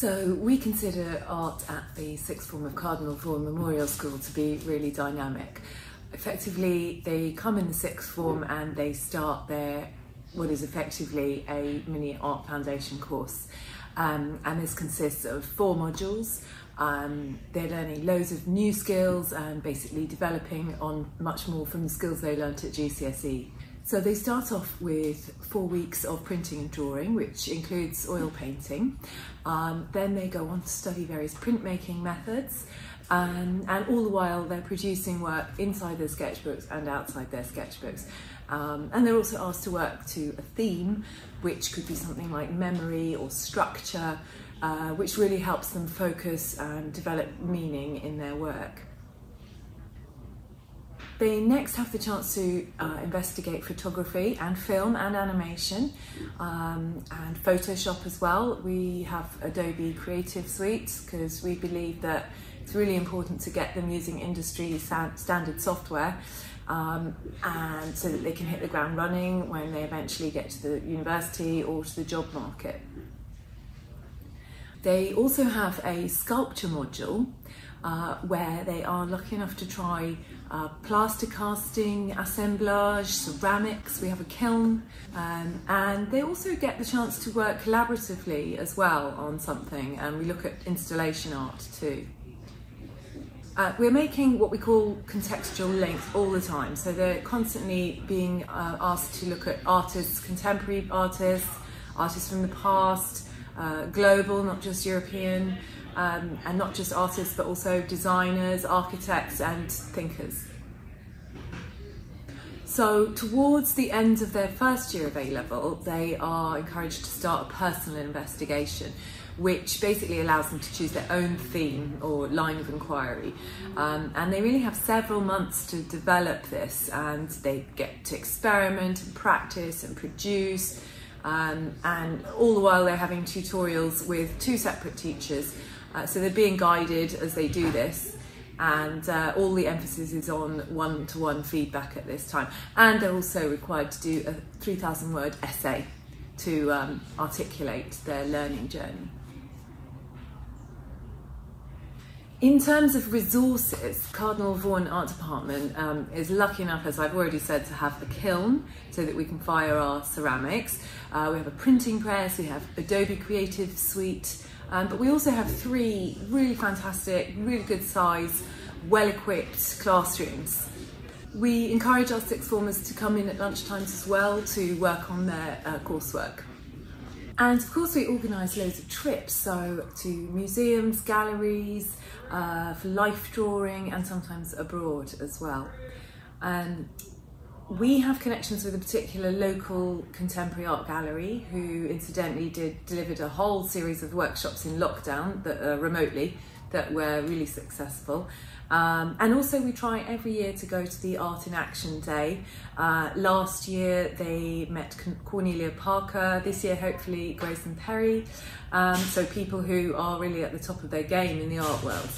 So we consider art at the sixth form of Cardinal Vaughan Memorial School to be really dynamic. Effectively, they come in the sixth form and they start their what is effectively a mini art foundation course. Um, and this consists of four modules. Um, they're learning loads of new skills and basically developing on much more from the skills they learnt at GCSE. So they start off with four weeks of printing and drawing, which includes oil painting. Um, then they go on to study various printmaking methods. Um, and all the while they're producing work inside their sketchbooks and outside their sketchbooks. Um, and they're also asked to work to a theme, which could be something like memory or structure, uh, which really helps them focus and develop meaning in their work. They next have the chance to uh, investigate photography and film and animation um, and Photoshop as well. We have Adobe Creative Suites because we believe that it's really important to get them using industry standard software um, and so that they can hit the ground running when they eventually get to the university or to the job market. They also have a sculpture module uh, where they are lucky enough to try uh, plaster casting, assemblage, ceramics, we have a kiln, um, and they also get the chance to work collaboratively as well on something, and we look at installation art too. Uh, we're making what we call contextual links all the time, so they're constantly being uh, asked to look at artists, contemporary artists, artists from the past, uh, global, not just European, um, and not just artists but also designers, architects and thinkers. So towards the end of their first year of A-level, they are encouraged to start a personal investigation which basically allows them to choose their own theme or line of inquiry. Um, and they really have several months to develop this and they get to experiment and practice and produce. Um, and all the while they're having tutorials with two separate teachers uh, so they're being guided as they do this and uh, all the emphasis is on one-to-one feedback at this time. And they're also required to do a 3,000 word essay to um, articulate their learning journey. In terms of resources, Cardinal Vaughan Art Department um, is lucky enough, as I've already said, to have a kiln so that we can fire our ceramics. Uh, we have a printing press, we have Adobe Creative Suite, um, but we also have three really fantastic, really good size, well-equipped classrooms. We encourage our sixth formers to come in at lunchtimes as well to work on their uh, coursework. And of course we organise loads of trips, so to museums, galleries, uh, for life drawing and sometimes abroad as well. Um, we have connections with a particular local contemporary art gallery who incidentally did delivered a whole series of workshops in lockdown that uh, remotely that were really successful. Um, and also we try every year to go to the Art in Action Day. Uh, last year they met Cornelia Parker, this year hopefully Grayson Perry, um, so people who are really at the top of their game in the art world.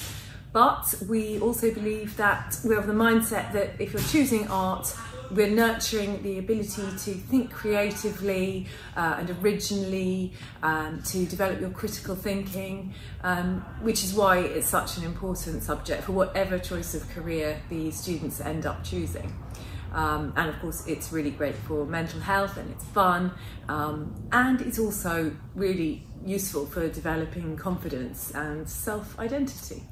But we also believe that we have the mindset that if you're choosing art, we're nurturing the ability to think creatively uh, and originally, um, to develop your critical thinking, um, which is why it's such an important subject for whatever choice of career the students end up choosing. Um, and of course it's really great for mental health and it's fun um, and it's also really useful for developing confidence and self-identity.